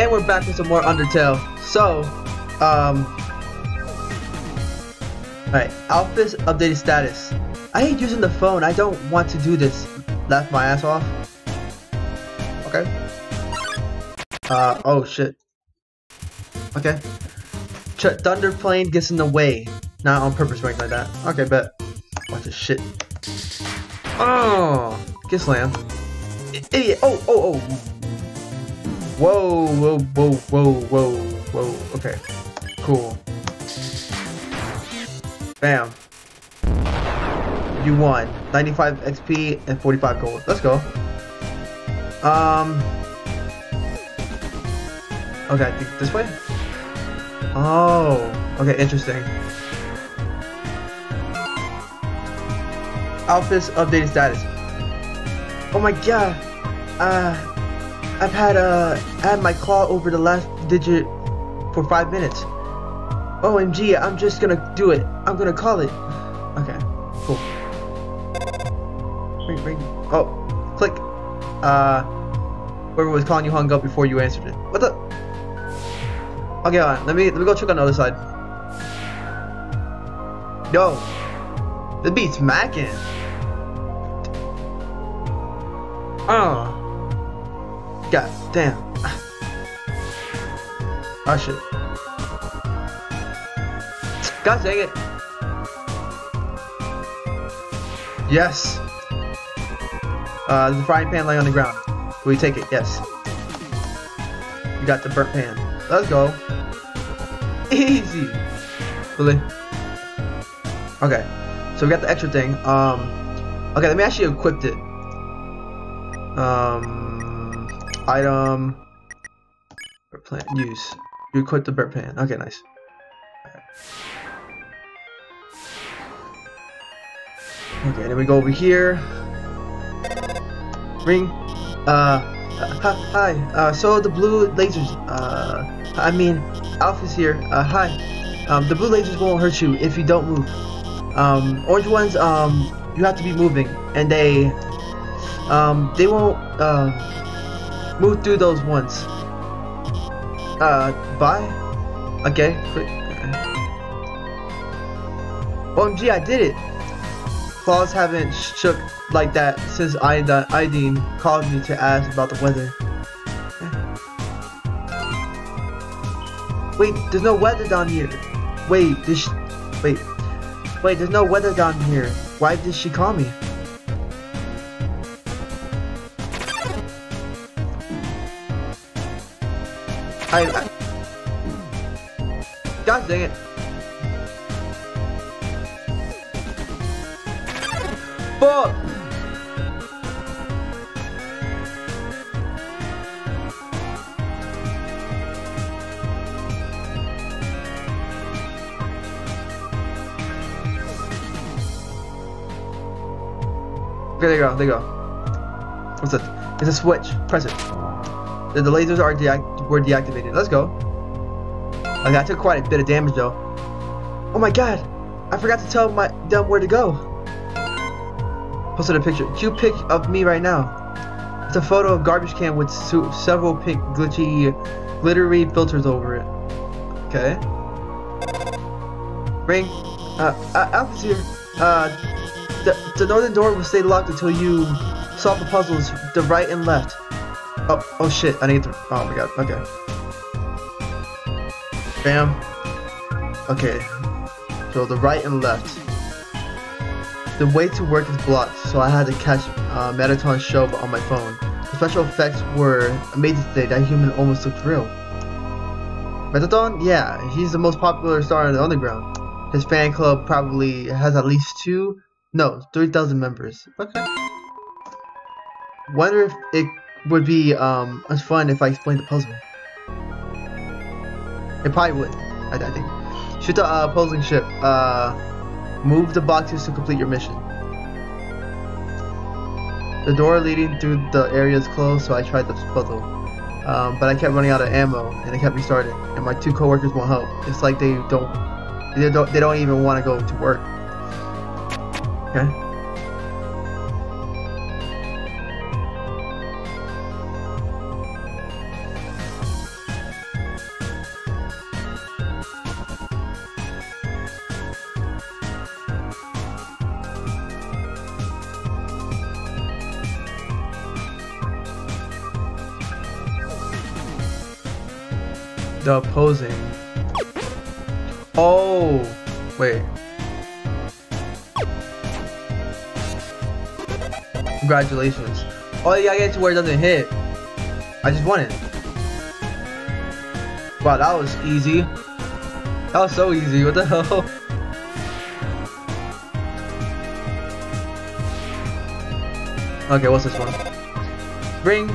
And we're back with some more Undertale. So, um... Alright, Alphys updated status. I hate using the phone, I don't want to do this. Laugh my ass off. Okay. Uh, oh shit. Okay. Ch Thunder plane gets in the way. Not on purpose anything like that. Okay, bet. Watch this shit. Oh! Get slammed. Idiot! Oh, oh, oh! Whoa, whoa, whoa, whoa, whoa, whoa. Okay. Cool. Bam. You won. 95 XP and 45 gold. Let's go. Um. Okay, I think this way? Oh. Okay, interesting. Alphys updated status. Oh my god. Uh. I've had uh had my claw over the last digit for five minutes. OMG, I'm just gonna do it. I'm gonna call it. Okay, cool. Ring, ring. Oh, click. Uh, whoever was calling you hung up before you answered it. What the? Okay, on. Let me let me go check on the other side. Yo, the beat's macking. Oh. Damn. Oh shit. God dang it. Yes. Uh, the frying pan laying on the ground. Will you take it? Yes. You got the burnt pan. Let's go. Easy. Really? Okay. So we got the extra thing. Um. Okay, let me actually equip it. Um. Item. Plant. Use. You equip the burnt pan. Okay, nice. Okay, then we go over here. Ring. Uh, hi. Uh, so the blue lasers. Uh, I mean, Alphys here. Uh, hi. Um, the blue lasers won't hurt you if you don't move. Um, orange ones, um, you have to be moving, and they, um, they won't, uh, move through those ones. Uh, bye. Okay. OMG, I did it. Claws haven't shook like that since Undyne called me to ask about the weather. Wait, there's no weather down here. Wait, this. Wait. Wait, there's no weather down here. Why did she call me? I, I God dang it. Fuck! Okay, there you go, there you go. What's it? It's a switch. Press it. The, the lasers are deact were deactivated. Let's go. Okay, I took quite a bit of damage though. Oh my god! I forgot to tell my them where to go. Posted a picture. Cute pic of me right now. It's a photo of garbage can with several pink glitchy, glittery filters over it. Okay. Ring. Uh, uh Alphys here. Uh, the, the northern door will stay locked until you solve the puzzles, the right and left. Oh, oh shit, I need to, oh my god, okay. Bam. Okay, so the right and left. The way to work is blocked, so I had to catch uh, Mettaton's show on my phone. The special effects were amazing today, that human almost looked real. Mettaton? Yeah, he's the most popular star in the underground. His fan club probably has at least two, no, 3,000 members. Okay. Wonder if it would be um as fun if I explained the puzzle. It probably would. I, I think. Shoot the uh, opposing ship. Uh, move the boxes to complete your mission. The door leading through the area is closed, so I tried the puzzle. Um, but I kept running out of ammo, and it kept restarting. And my two coworkers won't help. It's like they don't, they don't, they don't even want to go to work. Okay. The opposing. Oh, wait. Congratulations. Oh, you gotta get to where it doesn't hit. I just won it. Wow, that was easy. That was so easy. What the hell? Okay, what's this one? Bring,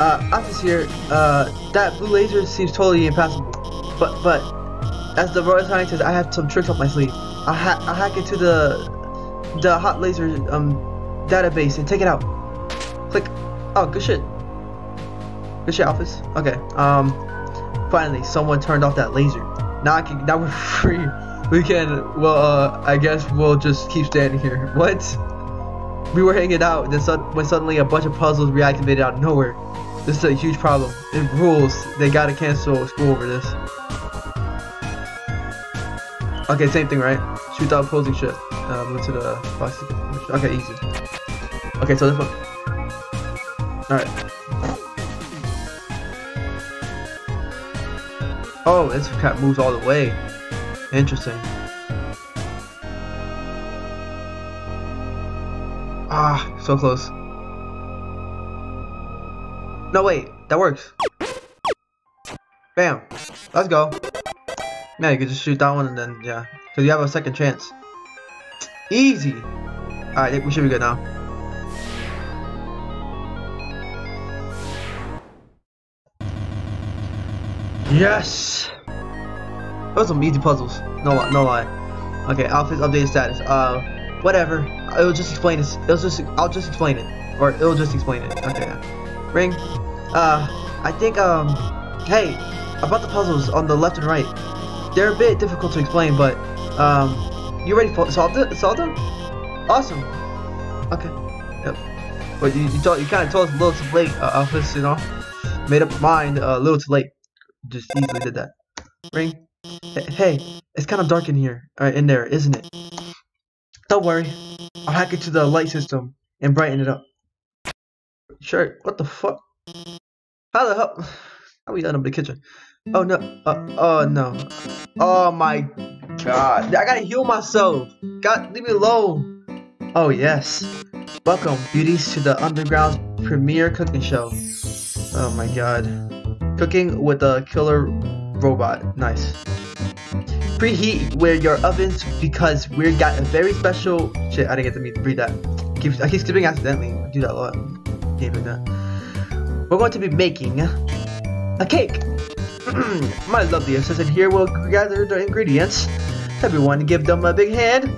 uh, Alphys here. Uh, that blue laser seems totally impassable. But, but, as the royal scientist, I have some tricks up my sleeve. I ha I hack into the, the hot laser um database and take it out. Click. Oh, good shit. Good shit, Alphys. Okay. Um, finally, someone turned off that laser. Now I can. Now we're free. We can. Well, uh, I guess we'll just keep standing here. What? We were hanging out, then when suddenly a bunch of puzzles reactivated out of nowhere. This is a huge problem. It rules. They gotta cancel school over this. Okay, same thing, right? Shoot out opposing shit. Uh, move to the box. Okay, easy. Okay, so this one. Alright. Oh, this cat moves all the way. Interesting. Ah, so close. No, wait, that works. Bam. Let's go. Yeah, you can just shoot that one and then, yeah. Because you have a second chance. Easy. Alright, we should be good now. Yes! Those are some easy puzzles. No lie, no lie. Okay, Alphys updated status. Uh, whatever. It'll just explain this. It'll just. I'll just explain it, or it'll just explain it. Okay. Ring. Uh, I think um. Hey, about the puzzles on the left and right. They're a bit difficult to explain, but um, you ready for solve it? Solve them? Awesome. Okay. Yep. But you you, you kind of told us a little too late, uh, Alphys. You know, made up my mind uh, a little too late. Just easily did that. Ring. Hey, it's kind of dark in here, or in there, isn't it? Don't worry, I'll hack into the light system and brighten it up. Sure, what the fuck? How the hell? How we done up in the kitchen? Oh no, uh, oh no. Oh my god, I gotta heal myself. God, leave me alone. Oh yes. Welcome, beauties, to the Underground's premiere cooking show. Oh my god. Cooking with a killer robot. Nice. Preheat where your ovens because we got a very special shit. I didn't get to read that. I keep skipping accidentally. I do that a lot. Can't that. We're going to be making a cake. My lovely assistant here will gather the ingredients. Everyone give them a big hand.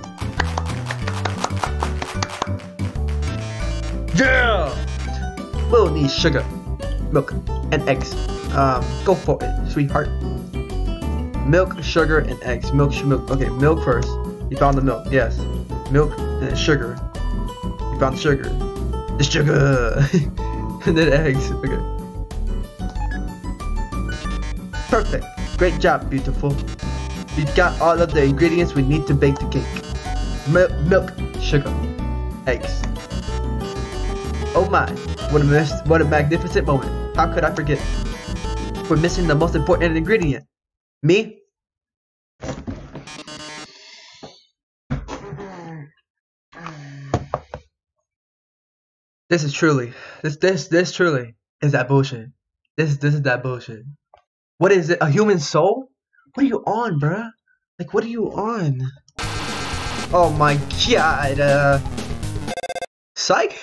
Yeah! We'll need sugar, milk, and eggs. Um, go for it, sweetheart. Milk, sugar, and eggs. Milk, milk. Okay, milk first. You found the milk. Yes. Milk and sugar. You found sugar. The sugar. and then eggs. Okay. Perfect. Great job, beautiful. We've got all of the ingredients we need to bake the cake. Milk, milk sugar, eggs. Oh my, what a, what a magnificent moment. How could I forget? We're missing the most important ingredient. Me? This is truly, this, this, this truly is that bullshit. This, this is that bullshit. What is it? A human soul? What are you on, bruh? Like, what are you on? Oh my god, uh... Psych?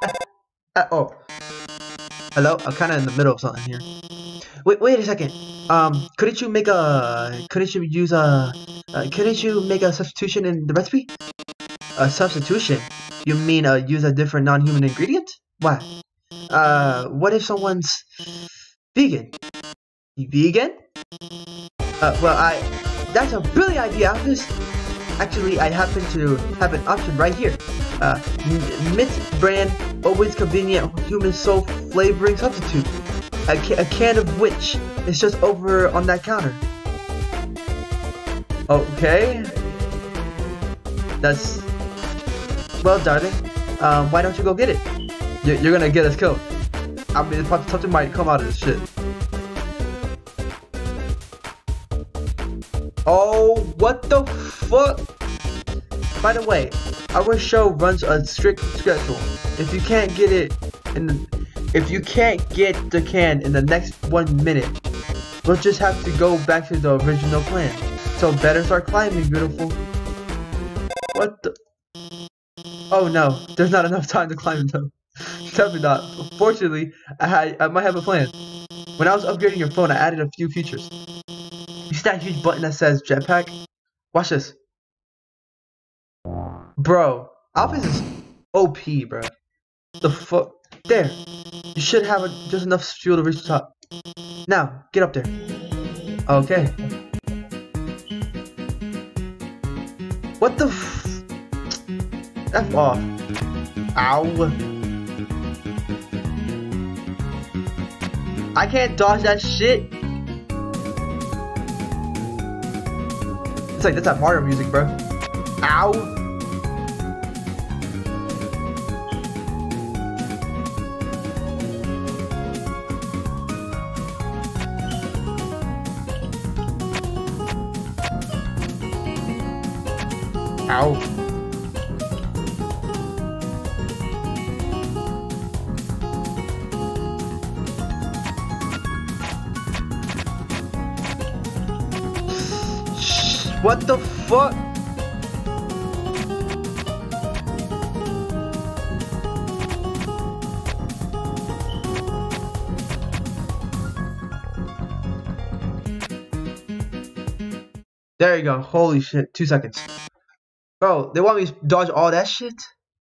uh, oh. Hello? I'm kinda in the middle of something here. Wait, wait a second. Um, couldn't you make a... Couldn't you use a... Uh, couldn't you make a substitution in the recipe? A substitution? You mean uh, use a different non-human ingredient? Why? Uh, what if someone's vegan? vegan? Uh, well, I... That's a brilliant idea, Alphys! Actually, I happen to have an option right here. Uh, Mint brand, always convenient human soul flavoring substitute. A, ca a can of which is just over on that counter. Okay. That's... Well, darling, um, why don't you go get it? You're, you're gonna get us killed. I mean, something might come out of this shit. Oh, what the fuck? By the way, our show runs a strict schedule. If you can't get it in the, if you can't get the can in the next one minute, we'll just have to go back to the original plan. So better start climbing, beautiful. What the? Oh no, there's not enough time to climb though. Definitely not. Fortunately, I had I might have a plan. When I was upgrading your phone, I added a few features. You see that huge button that says jetpack? Watch this. Bro, Alphys is OP, bro. The fuck? There. You should have a, just enough fuel to reach the top. Now, get up there. Okay. What the f... Off. Ow. I can't dodge that shit. It's like that's that Mario music, bro. Ow. What the fuck? There you go. Holy shit. Two seconds. Bro, they want me to dodge all that shit?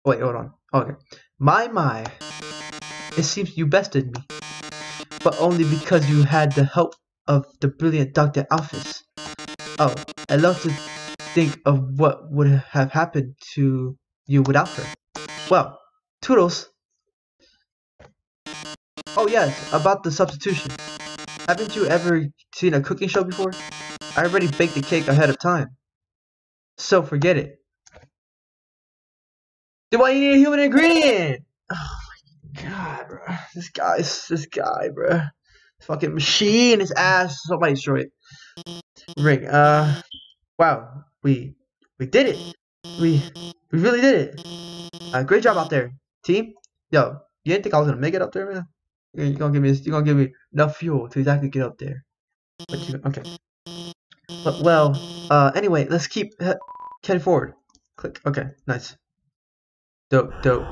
Wait, hold on. Okay. My, my. It seems you bested me. But only because you had the help of the brilliant Dr. Alphys. Oh, I love to think of what would have happened to you without her. Well, toodles. Oh yes, about the substitution. Haven't you ever seen a cooking show before? I already baked the cake ahead of time. So forget it. Why you need a human ingredient? Oh my god, bro. This guy's this guy, bro. Fucking machine, his ass. Somebody destroy it. Ring. Uh, wow. We we did it. We we really did it. Uh, great job out there, team. Yo, you didn't think I was gonna make it up there, man? You're gonna give me you're gonna give me enough fuel to exactly get up there. But you okay? But well, uh, anyway, let's keep heading forward. Click. Okay, nice. Dope, dope.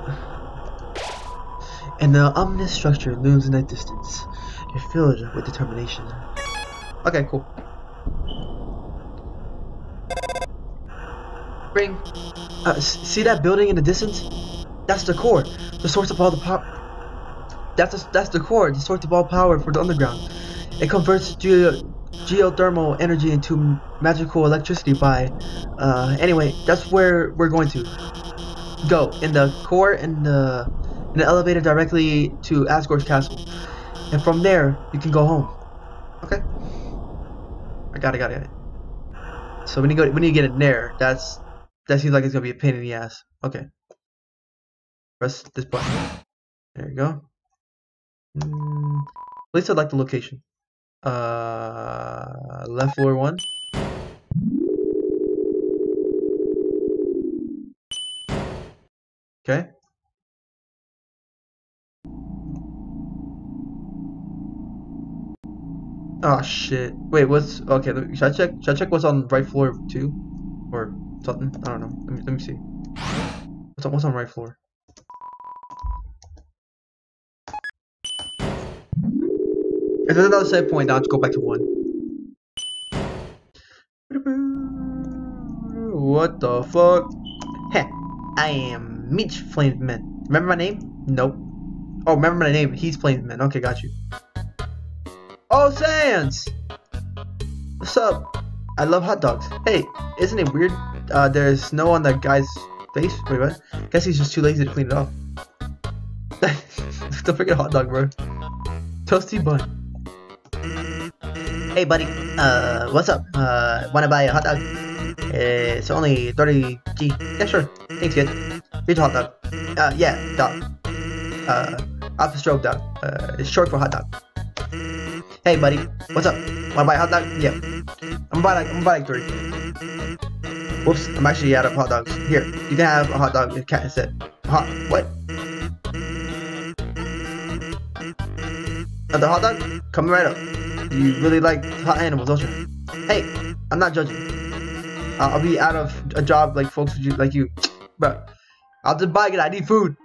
And the ominous structure looms in the distance. You're filled with determination. Okay, cool. Ring. Uh, see that building in the distance? That's the core, the source of all the power. That's the, that's the core, the source of all power for the underground. It converts ge geothermal energy into magical electricity by. Uh, anyway, that's where we're going to go in the core in the in the elevator directly to Asgore's castle, and from there you can go home. Okay. I got it, got it. So when you go, when you get in there, that's that seems like it's gonna be a pain in the ass. Okay. Press this button. There you go. Mm, please like the location. Uh, left floor one. Okay. Oh shit. Wait, what's okay? Should I check? Should I check what's on right floor two, or something? I don't know. Let me let me see. What's on what's on right floor? If there's another save point, I'll go back to one. What the fuck? Heh, I am Meech Flamesman. Remember my name? Nope. Oh, remember my name? He's Flamesman. Okay, got you. Oh, Sans! What's up? I love hot dogs. Hey, isn't it weird? Uh, there's snow on that guy's face. Wait, what? Guess he's just too lazy to clean it off. the freaking hot dog, bro. Toasty bun. Hey, buddy. Uh, what's up? Uh, wanna buy a hot dog? It's only 30 G. Yeah, sure. Thanks, kid. Here's a hot dog. Uh, yeah, dog. Uh, stroke dog. Uh, it's short for hot dog. Hey, buddy. What's up? Wanna buy a hot dog? Yeah. I'm gonna buy like, I'm like three. Whoops, I'm actually out of hot dogs. Here, you can have a hot dog if cat said. Hot, what? Another hot dog? Coming right up. You really like hot animals, don't you? Hey, I'm not judging. Uh, I'll be out of a job like folks like you. But I'll just buy it. I need food.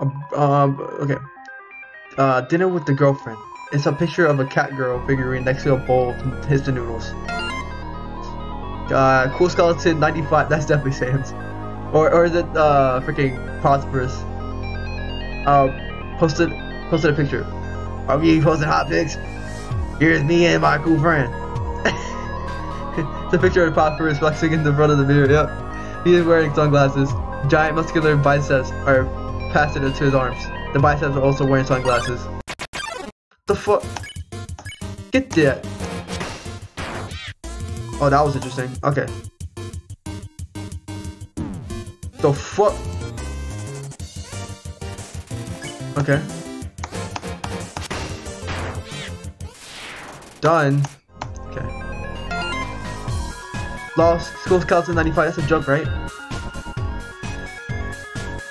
Um, um, okay. Uh, dinner with the girlfriend. It's a picture of a cat girl figurine next to a bowl of instant noodles. Uh, cool skeleton 95. That's definitely Sans. Or or is it uh freaking Papyrus? Uh, posted posted a picture. Are we posting hot pics? Here's me and my cool friend. it's a picture of Papyrus flexing in the front of the mirror. Yep. He is wearing sunglasses. Giant muscular biceps are passed into his arms. The biceps are also wearing sunglasses. The fuck? Get that. Oh, that was interesting. Okay. The fuck? Okay. Done. Okay. Lost School Scouts in 95. That's a joke, right?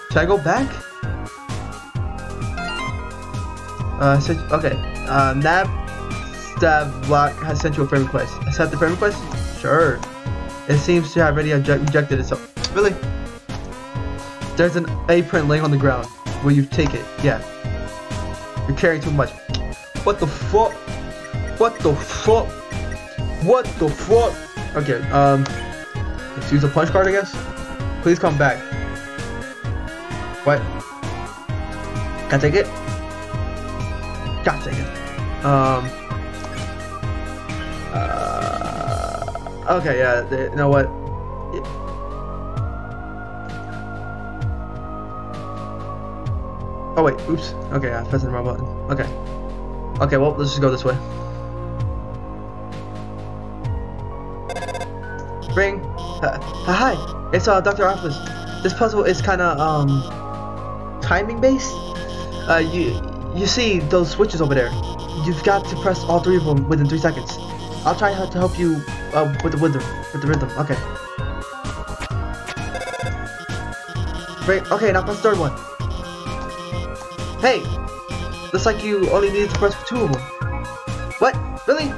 Should I go back? Uh, okay. Uh, Nab Stab Block has sent you a friend request. Accept the friend request? Sure. It seems to have already rejected itself. Really? There's an apron laying on the ground. Will you take it? Yeah. You're carrying too much. What the fuck? What the fuck? What the fuck? Okay, um, let's use a punch card, I guess. Please come back. What? Can I take it? Got take it. Um. Uh, okay, yeah. You know what? Oh wait, oops. Okay, I pressed the wrong button. Okay. Okay, well, let's just go this way. Ring. Uh, hi, it's uh Dr. Alphys. This puzzle is kind of um timing based. Uh, you you see those switches over there? You've got to press all three of them within three seconds. I'll try to help you uh, with the rhythm. With the rhythm. Okay. Ring. Okay, now press the third one. Hey, looks like you only needed to press two of them. What? Really?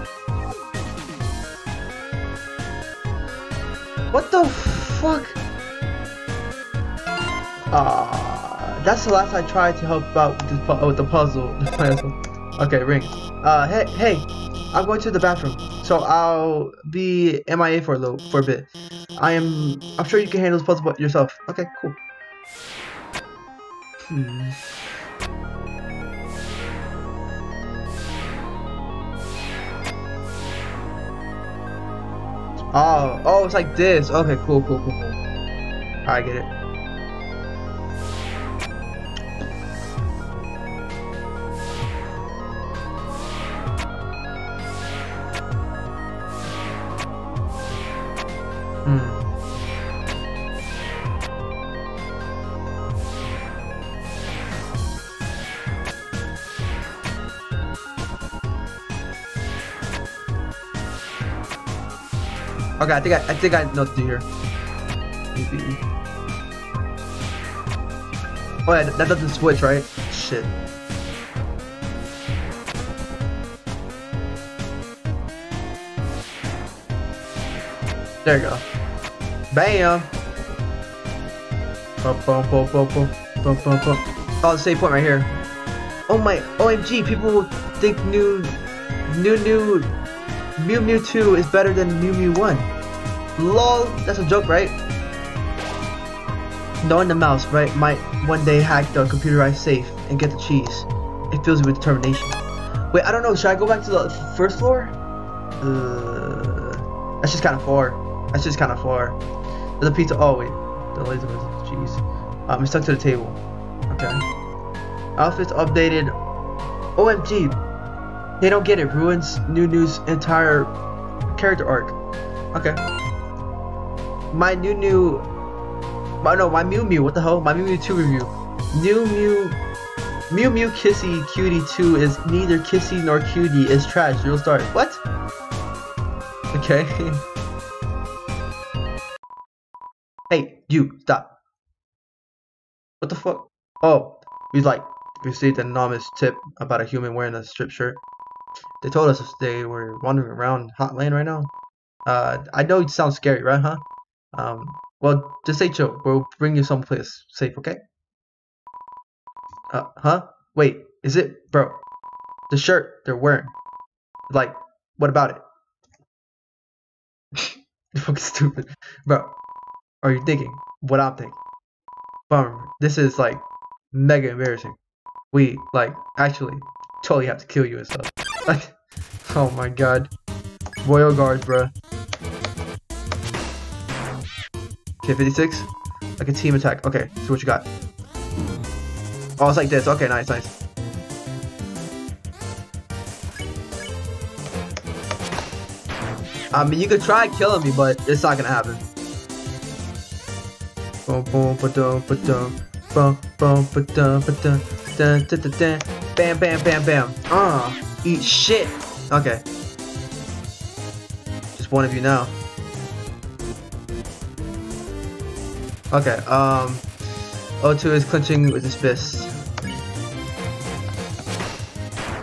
What the fuck? That's the last I tried to help out with the, with the puzzle. okay, ring. Uh, hey, hey, I'm going to the bathroom, so I'll be MIA for a little, for a bit. I am, I'm sure you can handle this puzzle yourself. Okay, cool. Hmm. Oh, oh, it's like this. Okay, cool, cool, cool, cool. I get it. Okay, I think I, I think I know what to do here. Maybe. Oh yeah, that doesn't switch, right? Shit. There you go. Bam! Bum, bum, bum, bum, bum, bum, bum, bum. Oh, the save point right here. Oh my, OMG, people will think new, new, new Mew Mew 2 is better than Mew Mew 1. LOL, that's a joke, right? Knowing the mouse, right, might one day hack the computerized safe and get the cheese. It fills you with determination. Wait, I don't know, should I go back to the first floor? Uh, that's just kind of far. That's just kind of far. There's a pizza, oh wait, the laser was cheese. Um, it's stuck to the table. Okay. Alphys updated. OMG, they don't get it. Ruins New New's entire character arc. Okay. My New New. My, no, my Mew Mew. What the hell? My Mew Mew 2 review. New Mew Mew Mew Kissy Cutie 2 is neither kissy nor cutie. It's trash. Zero stars. What? Okay. hey, you, stop. What the fuck? Oh, we like received an anonymous tip about a human wearing a strip shirt. They told us they were wandering around Hotland right now. Uh, I know it sounds scary, right, huh? Um, well, just stay chill. We'll bring you someplace safe, okay? Uh, huh? Wait, is it, bro? The shirt they're wearing. Like, what about it? You're fucking stupid. Bro, are you thinking what I'm thinking? Bummer. This is like mega embarrassing. We, like, actually totally have to kill you and stuff. Oh my god. Royal Guards, bro. Okay, 56. Like a team attack. Okay, so what you got? Oh, it's like this. Okay, nice, nice. I mean, you could try killing me, but it's not gonna happen. Boom, boom, ba-dum, ba-dum, boom, boom, ba-dum, ba-dum, dun, dun, dun, dun. Bam, bam, bam, bam. Ah, uh, eat shit. Okay. Just one of you now. Okay, um, O2 is clinching with his fist.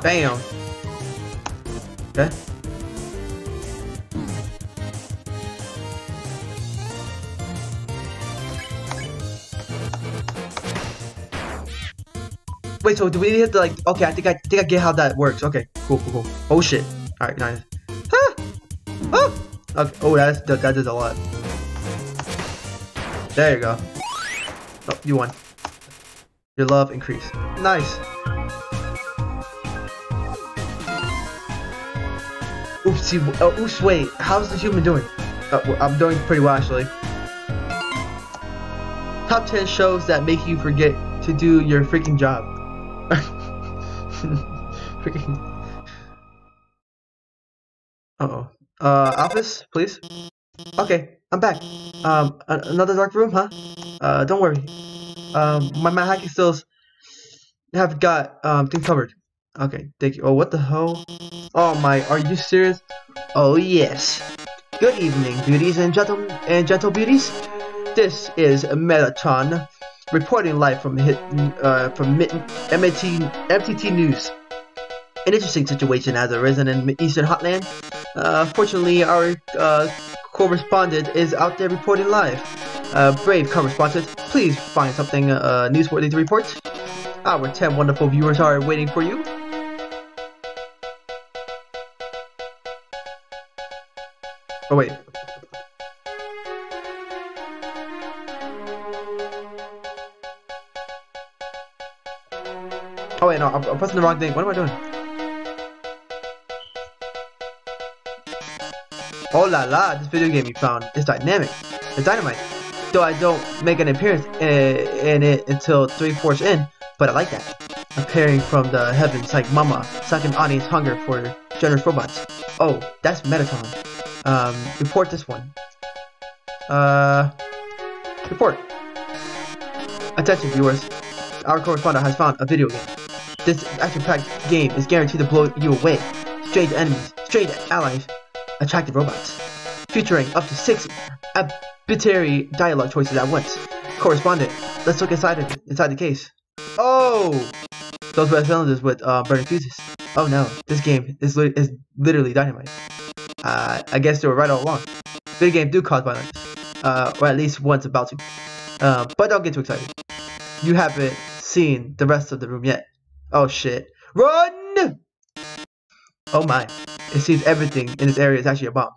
Bam. Okay. Wait, so do we hit the like? Okay, I think I think I get how that works. Okay, cool, cool, cool. Oh shit! All right, nice. Ah! Ah! Okay. Oh, that's that, that does a lot. There you go. Oh, you won. Your love increased. Nice. Oopsie. Oh, oops. Wait. How's the human doing? Uh, I'm doing pretty well actually. Top 10 shows that make you forget to do your freaking job. Freaking. Uh oh. Uh, Alphys, please. Okay, I'm back. Um, another dark room, huh? Uh, don't worry. Um, my, my hacking skills have got um things covered. Okay, thank you. Oh, what the hell? Oh my, are you serious? Oh yes. Good evening, beauties and gentlemen and gentle beauties. This is Mettaton reporting live from hit, uh, from MT, MTT News. An interesting situation has arisen in Eastern Hotland. Uh, fortunately, our uh, correspondent is out there reporting live. Uh, brave correspondent, please find something uh, newsworthy to report. Our 10 wonderful viewers are waiting for you. Oh wait, Oh wait, no, I'm, I'm pressing the wrong thing. What am I doing? Oh la la, this video game you found is dynamic. It's dynamite. Though I don't make an appearance in, it until three fourths in, but I like that. Appearing from the heavens like Mama, sucking audience hunger for generous robots. Oh, that's Mettaton. Um, report this one. Uh, report. Attention viewers, our correspondent has found a video game. This action-packed game is guaranteed to blow you away. Strange enemies, strange allies, attractive robots. Featuring up to six arbitrary dialogue choices at once. Correspondent, let's look inside it, inside the case. Oh! Those red cylinders with uh, burning fuses. Oh no, this game is, li is literally dynamite. Uh, I guess they were right all along. Video games do cause violence. Uh, or at least one's about to. Uh, but don't get too excited. You haven't seen the rest of the room yet. Oh shit. Run! Oh my. It seems everything in this area is actually a bomb.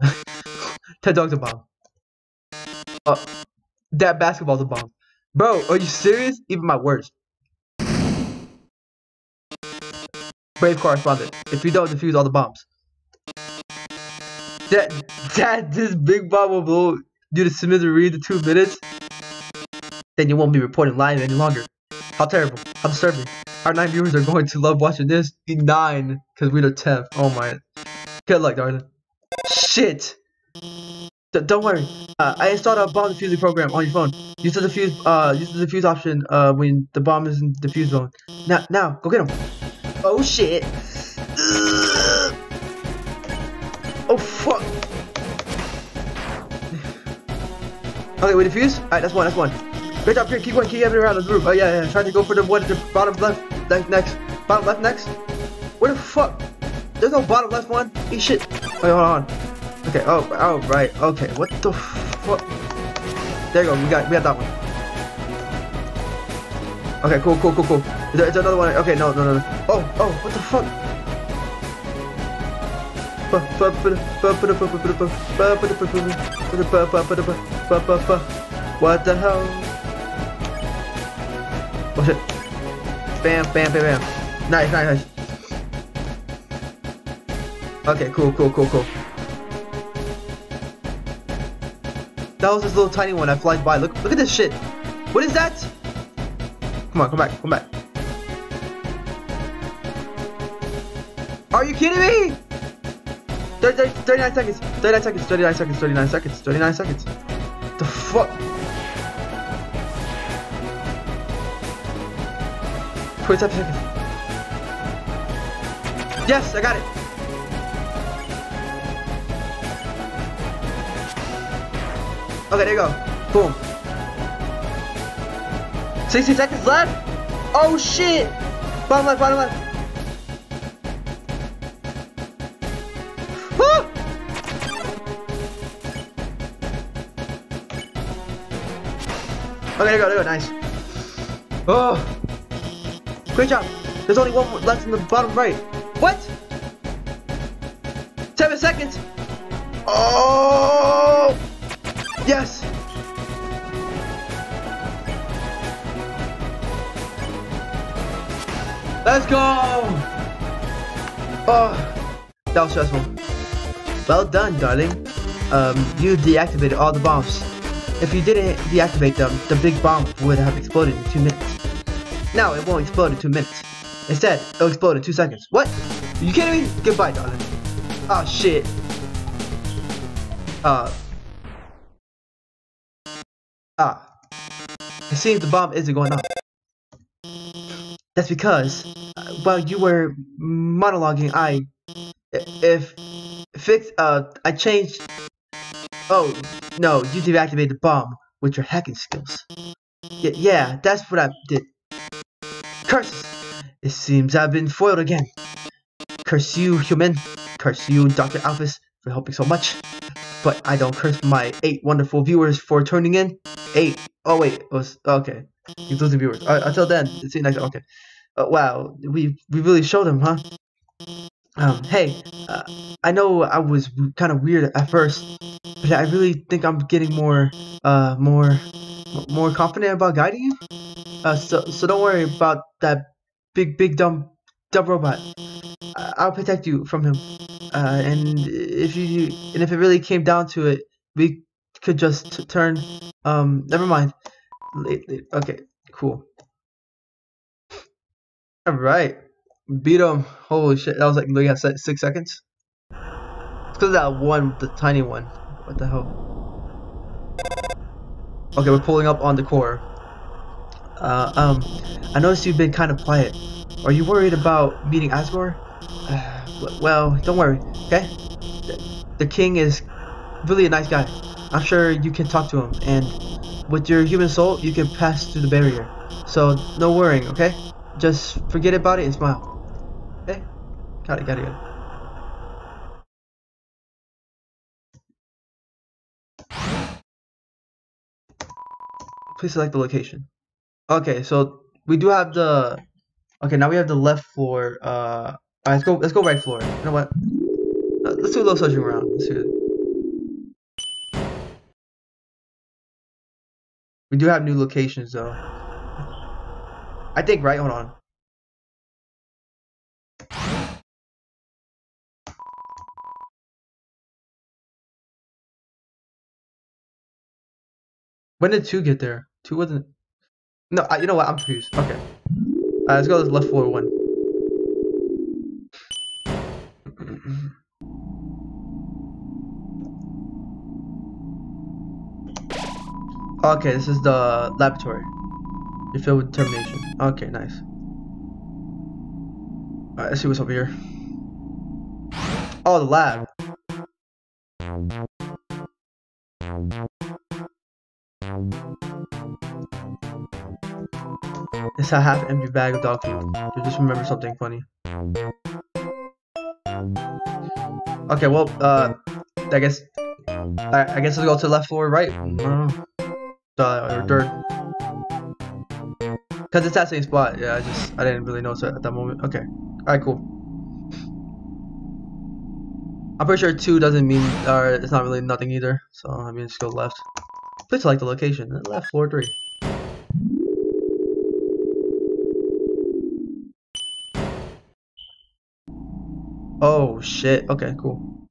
Ted Dog's a bomb. Oh, that basketball's a bomb. Bro, are you serious? Even my worst. Brave correspondent. If you don't defuse all the bombs. That, that, this big bomb will blow due to smithereens in two minutes. Then you won't be reporting live any longer. How terrible. How disturbing. Our nine viewers are going to love watching this. Nine, because we're the tenth. Oh my. Good luck, darling. Shit. D don't worry. Uh, I installed a bomb defusing program on your phone. Use the defuse. Uh, use the defuse option. Uh, when the bomb is in the defuse zone. Now, now, go get him. Oh shit. Ugh. Oh fuck. Okay, we defuse. All right, that's one. That's one. Great job, here. Keep going. Keep everything around the roof. Oh yeah, yeah. Trying to go for the one, at the bottom left, next, bottom left next. Where the fuck? There's no bottom left one. Eat shit. Wait, hold on. Okay. Oh, oh, right. Okay. What the fuck? There you go. We got, we got that one. Okay. Cool. Cool. Cool. Cool. Is there, is another one? Okay. No. No. No. no. Oh. Oh. What the fuck? What the hell? Oh shit. Bam, bam, bam, bam. Nice, nice, nice. Okay, cool, cool, cool, cool. That was this little tiny one I flies by. Look, look at this shit. What is that? Come on, come back, come back. Are you kidding me? 30, 30, 39 seconds, 39 seconds, 39 seconds, 39 seconds, 39 seconds. The fuck? 27 seconds. Yes, I got it. Okay, there you go. Boom. 60 seconds left. Oh shit. Bottom left, bottom left. Okay, there you go, there you go, nice. Oh. Great job. There's only one left in the bottom right. What? Seven seconds. Oh! Yes. Let's go. Oh, that was stressful. Well done, darling. Um, you deactivated all the bombs. If you didn't deactivate them, the big bomb would have exploded in two minutes. Now it won't explode in two minutes. Instead, it'll explode in two seconds. What? Are you kidding me? Goodbye, darling. Oh shit. Uh. Ah. It seems the bomb isn't going off. That's because uh, while you were monologuing, I, if fix, uh, I changed. Oh no, you deactivated the bomb with your hacking skills. Y yeah, that's what I did. Curses! It seems I've been foiled again. Curse you, human. Curse you, Dr. Alphys, for helping so much. But I don't curse my eight wonderful viewers for tuning in. Eight. Oh wait, okay. You losing viewers. Uh, until then, see you next. Okay. Uh, wow, we we really showed them, huh? Um, hey, uh, I know I was kind of weird at first, but I really think I'm getting more, uh, more, more confident about guiding you. Uh, so so don't worry about that big big dumb dumb robot. I'll protect you from him. Uh, and if you and if it really came down to it, we could just turn. Um, never mind. Okay, cool. All right, beat him. Holy shit, that was like look at six seconds. It's because that one, the tiny one. What the hell? Okay, we're pulling up on the core. Uh, um, I noticed you've been kind of quiet. Are you worried about meeting Asgore? Uh, well, don't worry, okay? The, the king is really a nice guy. I'm sure you can talk to him, and with your human soul, you can pass through the barrier. So, no worrying, okay? Just forget about it and smile. Okay? Got it, got it, got it. Please select the location. Okay, so we do have the. Okay, now we have the left floor. Uh, right, let's go. Let's go right floor. You know what? Uh, let's do a little searching around. Let's do it. We do have new locations though. I think right. Hold on. When did two get there? Two wasn't. No, I, you know what? I'm confused. Okay. Uh, let's go to the left floor one. Okay, this is the laboratory. You're filled with determination. Okay, nice. Alright, let's see what's over here. Oh, the lab. It's a half empty bag of dog food. You just remember something funny. Okay, well, uh, I guess, I, I guess let's go to the left floor, right? Uh, or third. Cause it's that same spot. Yeah, I just, I didn't really notice it at that moment. Okay, all right, cool. I'm pretty sure two doesn't mean, or it's not really nothing either. So I mean, just go left. Please select the location. Left floor three. Oh shit. Okay, cool.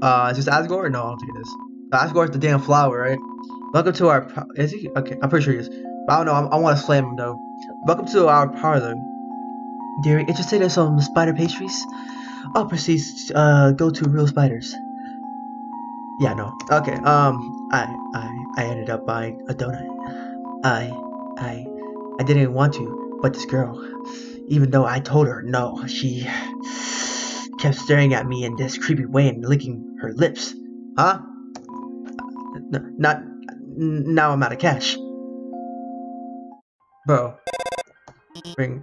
Uh, is this Asgore? No, I don't think it is. Asgore's the damn flower, right? Welcome to our. Is he? Okay, I'm pretty sure he is. But I don't know. I'm, i want to slam him though. Welcome to our parlor. Dear, interested in some spider pastries? I'll proceed. Uh, go to real spiders. Yeah, no. Okay. Um, I I I ended up buying a donut. I I I didn't want to, but this girl, even though I told her no, she kept staring at me in this creepy way and licking her lips. Huh? N not now I'm out of cash. Bro. Ring.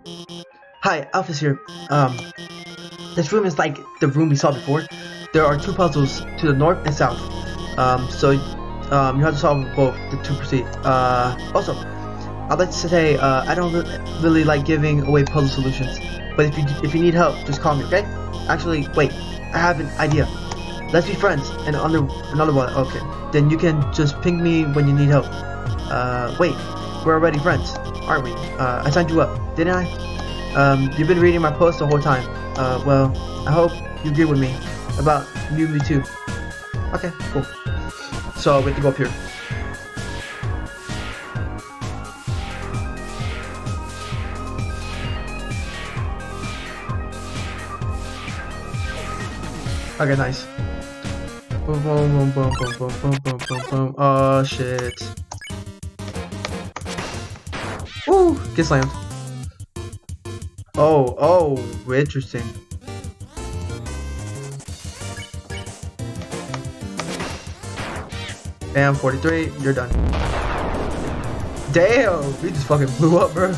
Hi, Alphys here. Um, this room is like the room we saw before. There are two puzzles to the north and south. Um, so um, you have to solve both to proceed. Uh, also, I'd like to say uh, I don't really like giving away puzzle solutions, but if you if you need help, just call me, okay? Actually, wait, I have an idea. Let's be friends. And under another one, okay. Then you can just ping me when you need help. Uh, wait, we're already friends, aren't we? Uh, I signed you up, didn't I? Um, you've been reading my post the whole time. Uh, well, I hope you agree with me about Mew 2. Okay, cool. So we have to go up here. Okay, nice. Boom, boom, boom, boom, boom, boom, boom, boom, boom. Oh, shit. Woo! Get slammed. Oh, oh, interesting. Bam, 43, you're done. Damn, we just fucking blew up, bro.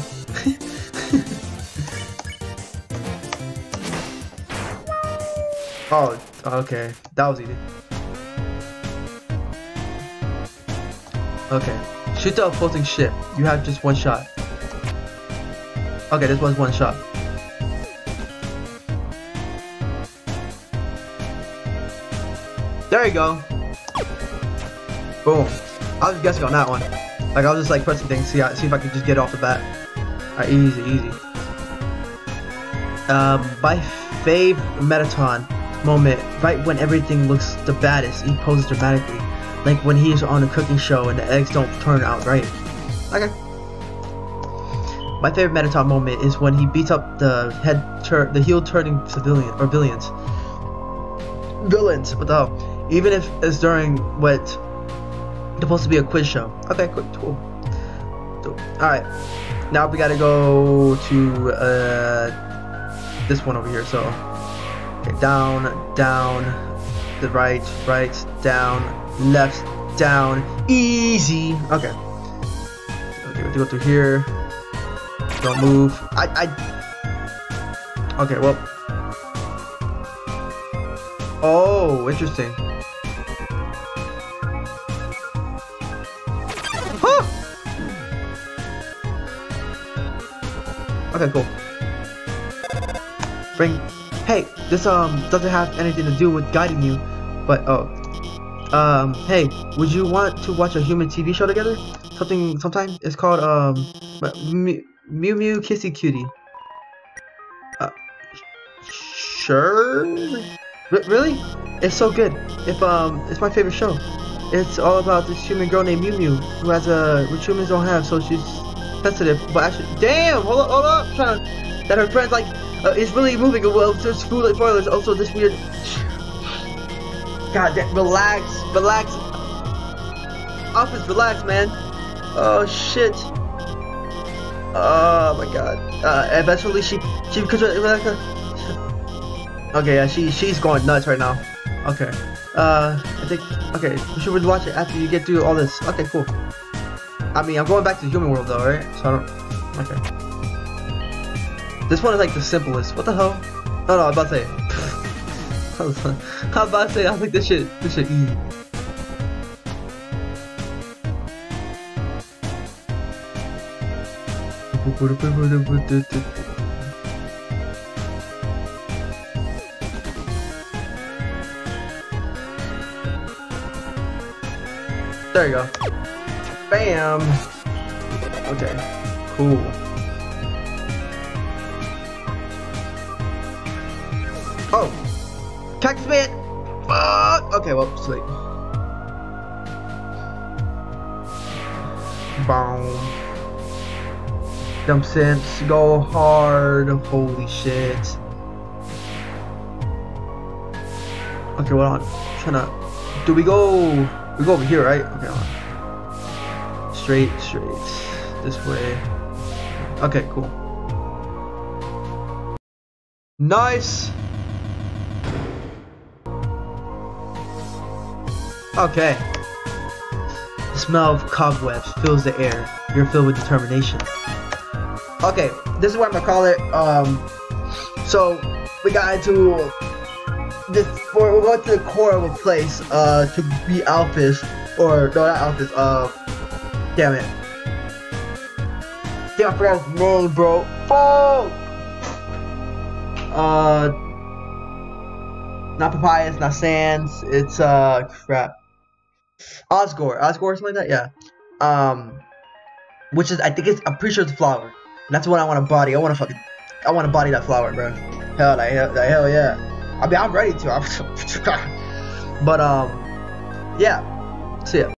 Oh, okay, that was easy. Okay, shoot the opposing ship. You have just one shot. Okay, this was one shot. There you go. Boom. I was guessing on that one. Like I was just like pressing things, see, see if I could just get off the bat. Alright, easy, easy. Um, my fave Mettaton moment, right when everything looks the baddest, he poses dramatically. Like when he's on a cooking show and the eggs don't turn out right. Okay. My favorite Mettaton moment is when he beats up the head tur the heel turning civilian or villains. Villains, the? Even if it's during what supposed to be a quiz show. Okay, cool. cool. Alright. Now we gotta go to uh, this one over here. So, down, down, the right, right, down, left, down, easy. Okay. Okay, we have to go through here. Don't move. I, I. Okay, well. Oh, interesting. Okay, cool. Bring. Hey, this um doesn't have anything to do with guiding you, but oh, um, hey, would you want to watch a human TV show together? Something sometime. It's called um, Mew Mew Kissy Cutie. Uh, sure. R really? It's so good. If um, it's my favorite show. It's all about this human girl named Mew Mew who has a which humans don't have, so she's sensitive, but actually, damn, hold up, hold up, trying to, that her friend's like, uh, is really moving, well, there's food spoilers, also this weird, god relax, relax, office, relax, man. Oh shit. Oh my god. Uh, eventually she she because okay yeah she she's going nuts right now. Okay. Uh, I think okay we should watch it after you get through all this. Okay, cool. I mean I'm going back to the human world though, right? So I don't. Okay. This one is like the simplest. What the hell? No, no, I was about to say. I was about to say I think this shit this shit easy. There you go. Bam. Okay. Cool. Oh. Cactus man. Fuck. Okay. Well, sweet. Boom. Jump sense, go hard, holy shit. Okay, what on? I'm trying to. Do we go? We go over here, right? Okay, on. Straight, straight. This way. Okay, cool. Nice! Okay. The smell of cobwebs fills the air. You're filled with determination. Okay, this is what I'm gonna call it. Um, so we got into this. We're, going to the core of a place uh, to be Alphys, or no, not Alphys. Uh, damn it. Damn, I forgot his name, bro. Fuck. Uh, not Papyrus, not Sans. It's uh, crap. Osgore, Osgore, something like that. Yeah. Um, which is I think it's I'm pretty sure it's a flower. That's what I want to body. I want to fucking, I want to body that flower, bro. Hell, like, like, hell yeah. I mean, I'm ready to. but um, yeah. See ya.